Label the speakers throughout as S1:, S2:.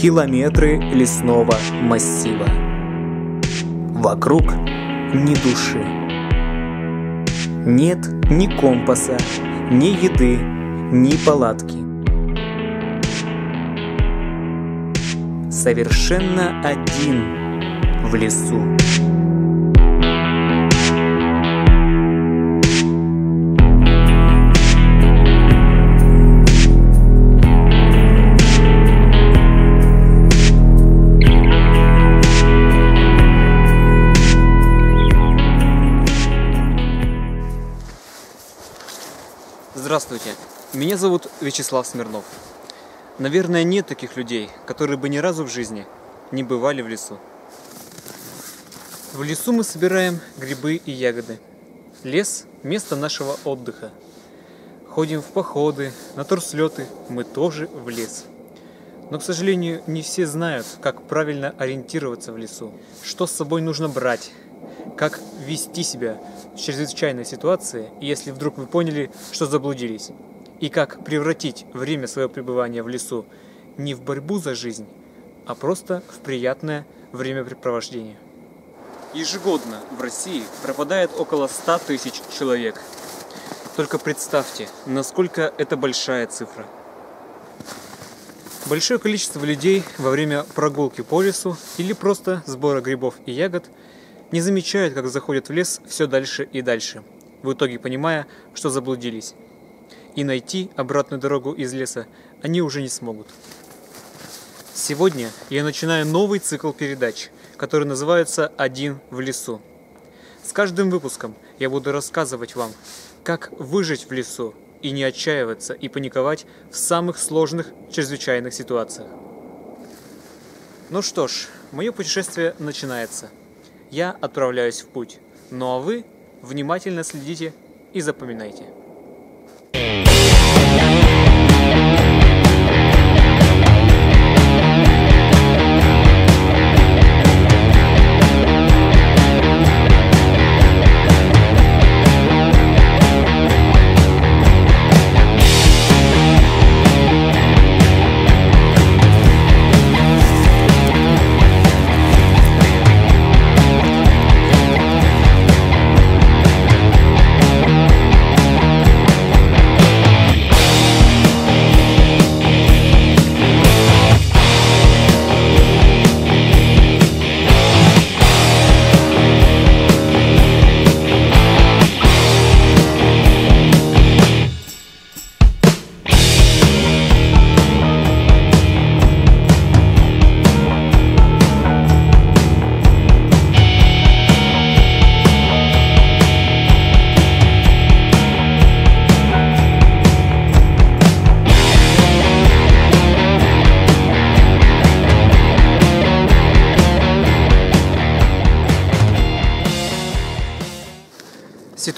S1: километры лесного массива. Вокруг ни души. Нет ни компаса, ни еды, ни палатки. Совершенно один в лесу.
S2: Здравствуйте, меня зовут Вячеслав Смирнов. Наверное, нет таких людей, которые бы ни разу в жизни не бывали в лесу. В лесу мы собираем грибы и ягоды. Лес – место нашего отдыха. Ходим в походы, на турслеты, мы тоже в лес. Но, к сожалению, не все знают, как правильно ориентироваться в лесу, что с собой нужно брать, как вести себя в чрезвычайной ситуации, если вдруг вы поняли, что заблудились, и как превратить время своего пребывания в лесу не в борьбу за жизнь, а просто в приятное времяпрепровождение. Ежегодно в России пропадает около 100 тысяч человек. Только представьте, насколько это большая цифра. Большое количество людей во время прогулки по лесу или просто сбора грибов и ягод – не замечают, как заходят в лес все дальше и дальше, в итоге понимая, что заблудились. И найти обратную дорогу из леса они уже не смогут. Сегодня я начинаю новый цикл передач, который называется «Один в лесу». С каждым выпуском я буду рассказывать вам, как выжить в лесу и не отчаиваться и паниковать в самых сложных чрезвычайных ситуациях. Ну что ж, мое путешествие начинается – я отправляюсь в путь. Ну а вы внимательно следите и запоминайте.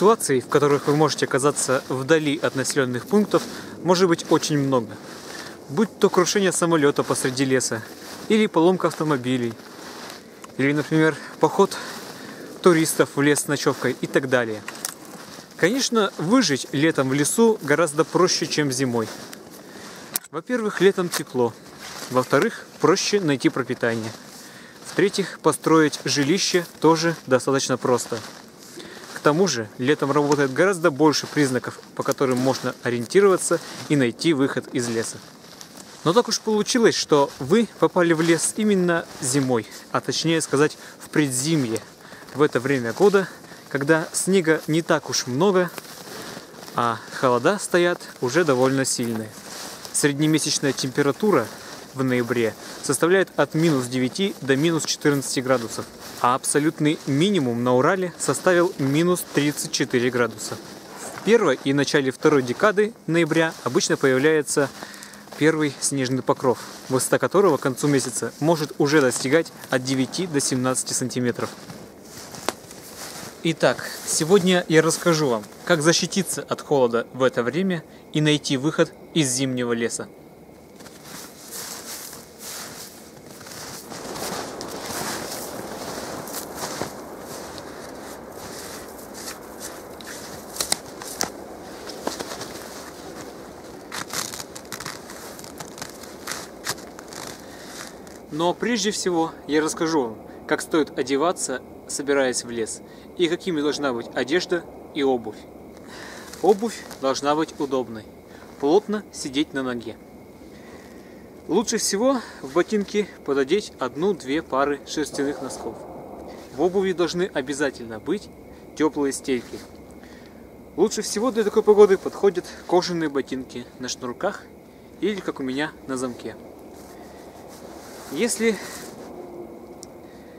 S2: Ситуаций, в которых вы можете оказаться вдали от населенных пунктов, может быть очень много. Будь то крушение самолета посреди леса, или поломка автомобилей, или, например, поход туристов в лес с ночевкой и так далее. Конечно, выжить летом в лесу гораздо проще, чем зимой. Во-первых, летом тепло. Во-вторых, проще найти пропитание. В-третьих, построить жилище тоже достаточно просто – к тому же, летом работает гораздо больше признаков, по которым можно ориентироваться и найти выход из леса. Но так уж получилось, что вы попали в лес именно зимой, а точнее сказать в предзимье, в это время года, когда снега не так уж много, а холода стоят уже довольно сильные. Среднемесячная температура в ноябре составляет от минус 9 до минус 14 градусов, а абсолютный минимум на Урале составил минус 34 градуса. В первой и начале второй декады ноября обычно появляется первый снежный покров, высота которого к концу месяца может уже достигать от 9 до 17 сантиметров. Итак, сегодня я расскажу вам, как защититься от холода в это время и найти выход из зимнего леса. Прежде всего я расскажу вам, как стоит одеваться, собираясь в лес, и какими должна быть одежда и обувь. Обувь должна быть удобной, плотно сидеть на ноге. Лучше всего в ботинки пододеть одну-две пары шерстяных носков. В обуви должны обязательно быть теплые стельки. Лучше всего для такой погоды подходят кожаные ботинки на шнурках или, как у меня, на замке. Если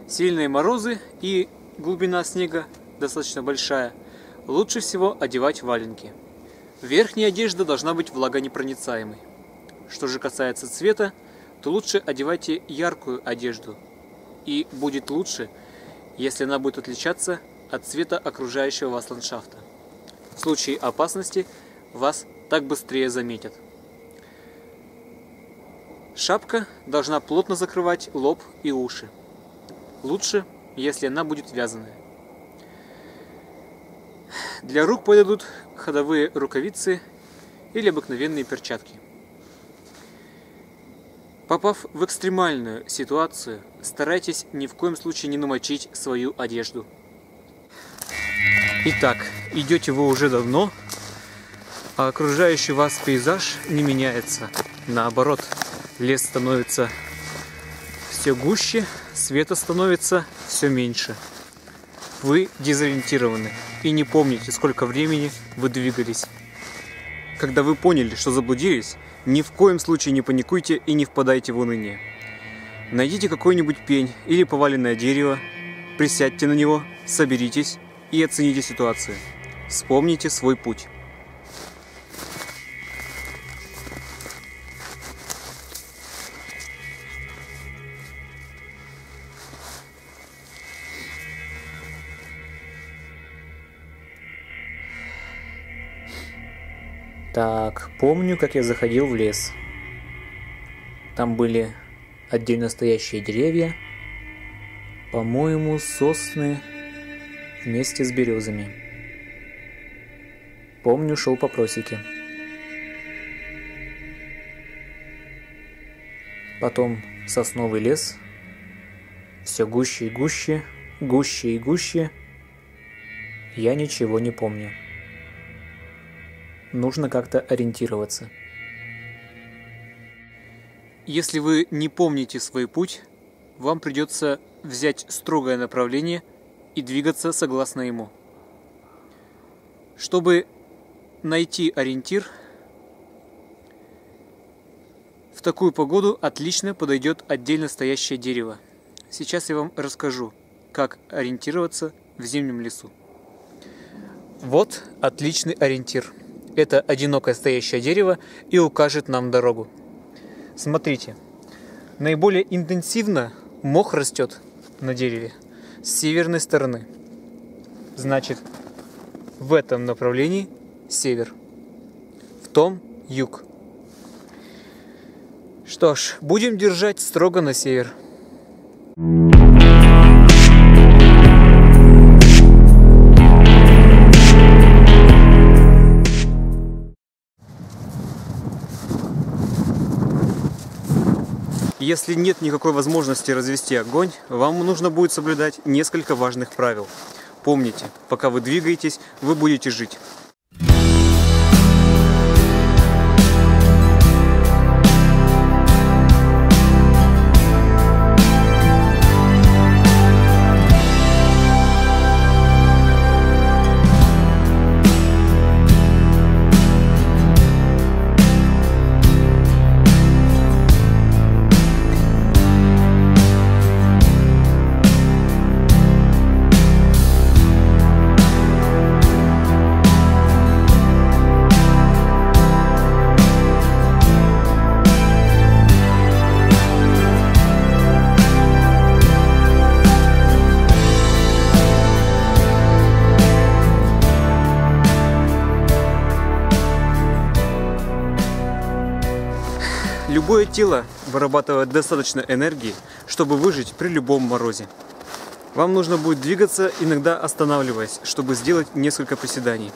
S2: сильные морозы и глубина снега достаточно большая, лучше всего одевать валенки. Верхняя одежда должна быть влагонепроницаемой. Что же касается цвета, то лучше одевайте яркую одежду. И будет лучше, если она будет отличаться от цвета окружающего вас ландшафта. В случае опасности вас так быстрее заметят. Шапка должна плотно закрывать лоб и уши. Лучше, если она будет вязаная. Для рук подойдут ходовые рукавицы или обыкновенные перчатки. Попав в экстремальную ситуацию, старайтесь ни в коем случае не намочить свою одежду. Итак, идете вы уже давно, а окружающий вас пейзаж не меняется. Наоборот, лес становится все гуще, света становится все меньше. Вы дезориентированы и не помните, сколько времени вы двигались. Когда вы поняли, что заблудились, ни в коем случае не паникуйте и не впадайте в уныние. Найдите какой-нибудь пень или поваленное дерево, присядьте на него, соберитесь и оцените ситуацию. Вспомните свой путь.
S1: Так, помню, как я заходил в лес. Там были отдельно стоящие деревья, по-моему, сосны вместе с березами. Помню, шел по просеке. Потом сосновый лес, все гуще и гуще, гуще и гуще. Я ничего не помню нужно как-то ориентироваться.
S2: Если вы не помните свой путь, вам придется взять строгое направление и двигаться согласно ему. Чтобы найти ориентир, в такую погоду отлично подойдет отдельно стоящее дерево. Сейчас я вам расскажу, как ориентироваться в зимнем лесу. Вот отличный ориентир – это одинокое стоящее дерево и укажет нам дорогу. Смотрите, наиболее интенсивно мох растет на дереве с северной стороны. Значит, в этом направлении север, в том юг. Что ж, будем держать строго на север. Если нет никакой возможности развести огонь, вам нужно будет соблюдать несколько важных правил. Помните, пока вы двигаетесь, вы будете жить. Любое тело вырабатывает достаточно энергии, чтобы выжить при любом морозе. Вам нужно будет двигаться, иногда останавливаясь, чтобы сделать несколько приседаний.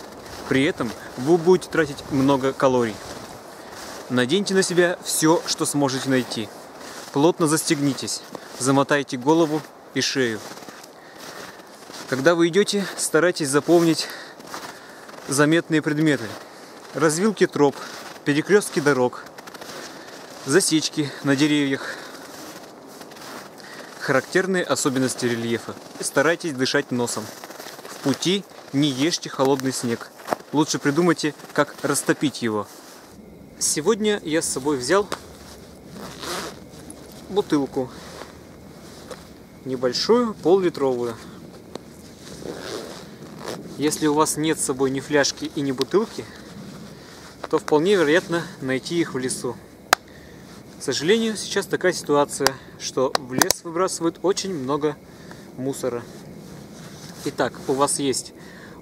S2: При этом вы будете тратить много калорий. Наденьте на себя все, что сможете найти. Плотно застегнитесь, замотайте голову и шею. Когда вы идете, старайтесь запомнить заметные предметы. Развилки троп, перекрестки дорог, засечки на деревьях, характерные особенности рельефа. Старайтесь дышать носом. В пути не ешьте холодный снег. Лучше придумайте, как растопить его. Сегодня я с собой взял бутылку. Небольшую, пол-литровую. Если у вас нет с собой ни фляжки и ни бутылки, то вполне вероятно найти их в лесу. Сожалению, сейчас такая ситуация, что в лес выбрасывают очень много мусора. Итак, у вас есть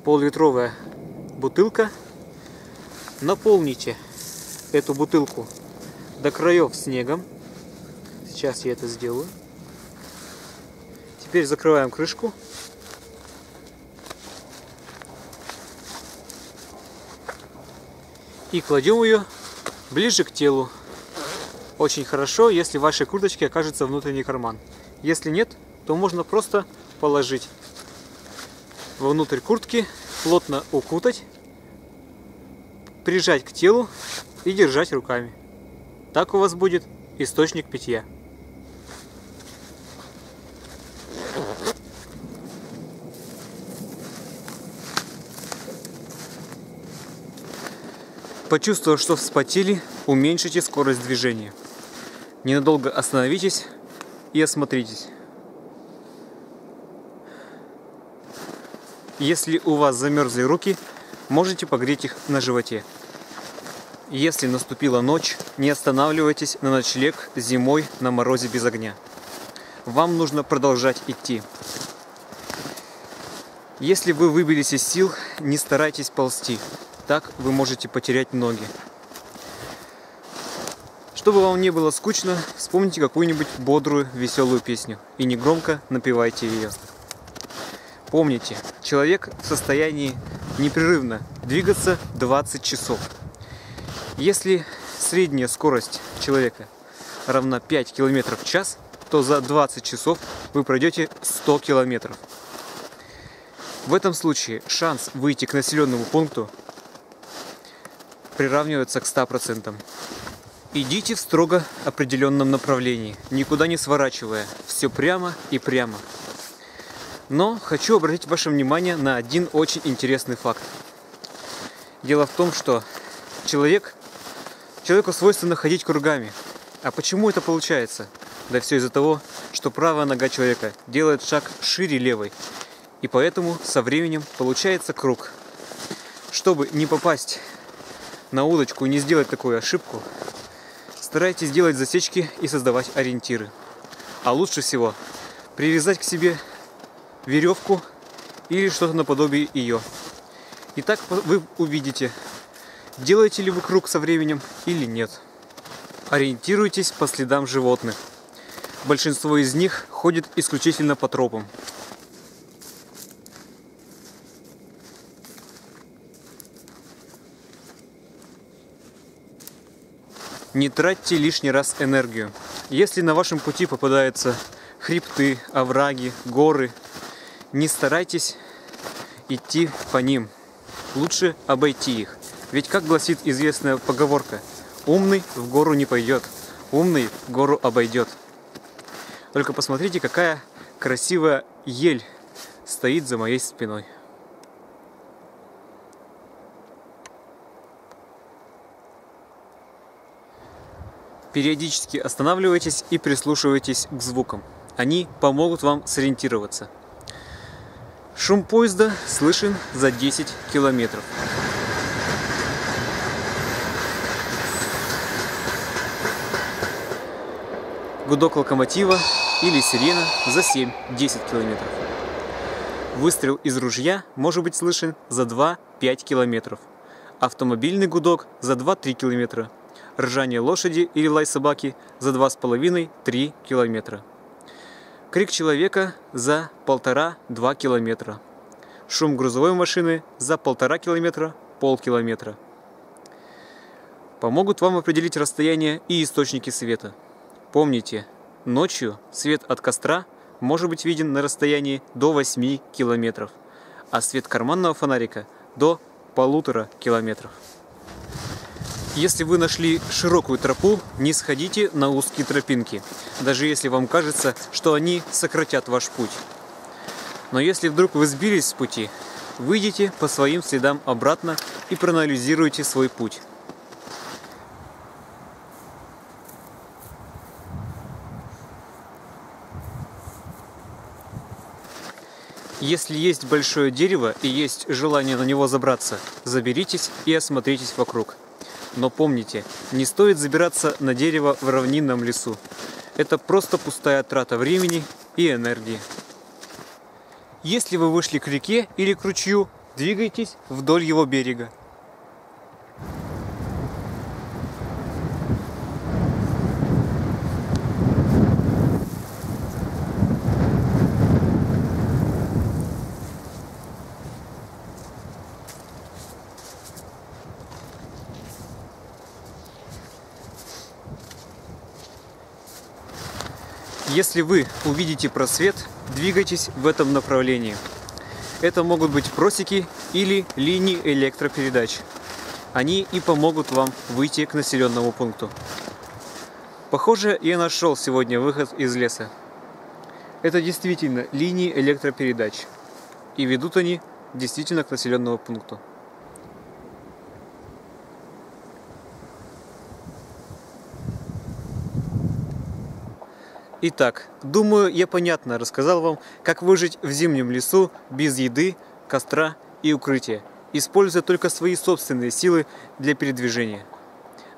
S2: пол-литровая бутылка. Наполните эту бутылку до краев снегом. Сейчас я это сделаю. Теперь закрываем крышку и кладем ее ближе к телу. Очень хорошо, если в вашей курточке окажется внутренний карман. Если нет, то можно просто положить внутрь куртки, плотно укутать, прижать к телу и держать руками. Так у вас будет источник питья. Почувствовав, что вспотели, уменьшите скорость движения. Ненадолго остановитесь и осмотритесь. Если у вас замерзли руки, можете погреть их на животе. Если наступила ночь, не останавливайтесь на ночлег зимой на морозе без огня. Вам нужно продолжать идти. Если вы выбились из сил, не старайтесь ползти. Так вы можете потерять ноги. Чтобы вам не было скучно, вспомните какую-нибудь бодрую, веселую песню и негромко напевайте ее. Помните, человек в состоянии непрерывно двигаться 20 часов. Если средняя скорость человека равна 5 км в час, то за 20 часов вы пройдете 100 километров. В этом случае шанс выйти к населенному пункту приравнивается к 100%. Идите в строго определенном направлении, никуда не сворачивая, все прямо и прямо. Но хочу обратить ваше внимание на один очень интересный факт. Дело в том, что человек, человеку свойственно ходить кругами. А почему это получается? Да все из-за того, что правая нога человека делает шаг шире левой. И поэтому со временем получается круг. Чтобы не попасть на удочку и не сделать такую ошибку, старайтесь делать засечки и создавать ориентиры. А лучше всего привязать к себе веревку или что-то наподобие ее. И так вы увидите, делаете ли вы круг со временем или нет. Ориентируйтесь по следам животных. Большинство из них ходит исключительно по тропам. Не тратьте лишний раз энергию. Если на вашем пути попадаются хребты, овраги, горы, не старайтесь идти по ним. Лучше обойти их. Ведь, как гласит известная поговорка, умный в гору не пойдет, умный гору обойдет. Только посмотрите, какая красивая ель стоит за моей спиной. Периодически останавливайтесь и прислушивайтесь к звукам. Они помогут вам сориентироваться. Шум поезда слышен за 10 километров. Гудок локомотива или сирена за 7-10 километров. Выстрел из ружья может быть слышен за 2-5 километров. Автомобильный гудок за 2-3 километра ржание лошади или лай собаки за 2,5-3 километра. Крик человека за 1,5-2 километра. Шум грузовой машины за 1,5 километра, полкилометра. Помогут вам определить расстояние и источники света. Помните, Ночью свет от костра может быть виден на расстоянии до 8 километров, а свет карманного фонарика до полутора километров. Если вы нашли широкую тропу, не сходите на узкие тропинки, даже если вам кажется, что они сократят ваш путь. Но если вдруг вы сбились с пути, выйдите по своим следам обратно и проанализируйте свой путь. Если есть большое дерево и есть желание на него забраться, заберитесь и осмотритесь вокруг. Но помните, не стоит забираться на дерево в равнинном лесу. Это просто пустая трата времени и энергии. Если вы вышли к реке или к ручью, двигайтесь вдоль его берега. Если вы увидите просвет, двигайтесь в этом направлении. Это могут быть просеки или линии электропередач. Они и помогут вам выйти к населенному пункту. Похоже, я нашел сегодня выход из леса. Это действительно линии электропередач. И ведут они действительно к населенному пункту. Итак, думаю, я понятно рассказал вам, как выжить в зимнем лесу без еды, костра и укрытия, используя только свои собственные силы для передвижения.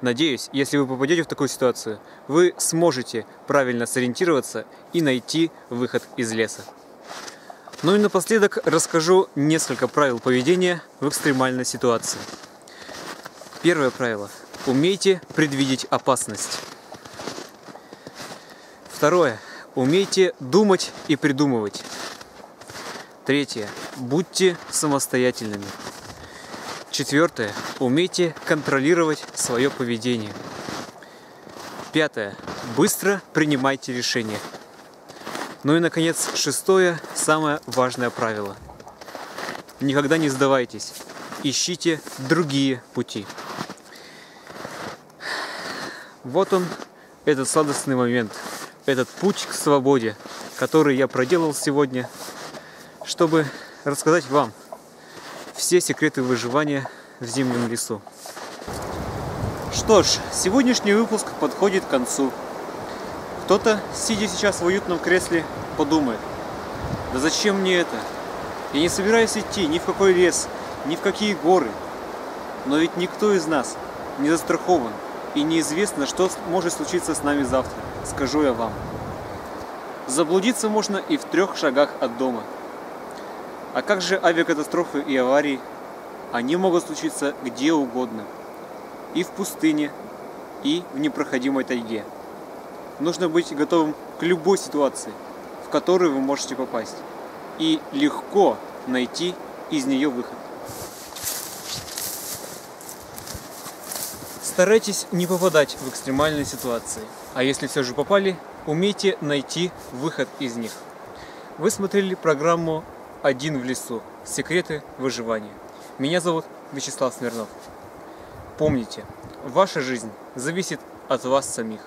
S2: Надеюсь, если вы попадете в такую ситуацию, вы сможете правильно сориентироваться и найти выход из леса. Ну и напоследок расскажу несколько правил поведения в экстремальной ситуации. Первое правило. Умейте предвидеть опасность. Второе. Умейте думать и придумывать. Третье. Будьте самостоятельными. Четвертое. Умейте контролировать свое поведение. Пятое. Быстро принимайте решения. Ну и, наконец, шестое, самое важное правило. Никогда не сдавайтесь. Ищите другие пути. Вот он, этот сладостный момент – этот путь к свободе, который я проделал сегодня, чтобы рассказать вам все секреты выживания в зимнем лесу. Что ж, сегодняшний выпуск подходит к концу. Кто-то, сидя сейчас в уютном кресле, подумает, да зачем мне это? Я не собираюсь идти ни в какой лес, ни в какие горы. Но ведь никто из нас не застрахован, и неизвестно, что может случиться с нами завтра скажу я вам. Заблудиться можно и в трех шагах от дома. А как же авиакатастрофы и аварии? Они могут случиться где угодно. И в пустыне, и в непроходимой тайге. Нужно быть готовым к любой ситуации, в которую вы можете попасть. И легко найти из нее выход. Старайтесь не попадать в экстремальные ситуации. А если все же попали, умейте найти выход из них. Вы смотрели программу «Один в лесу. Секреты выживания». Меня зовут Вячеслав Смирнов. Помните, ваша жизнь зависит от вас самих.